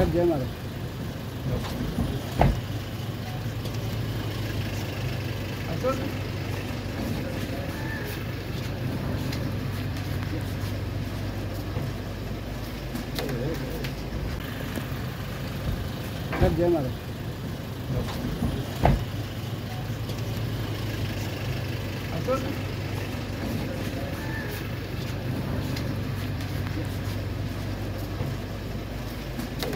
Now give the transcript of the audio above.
sir जय महाराज sir जय महाराज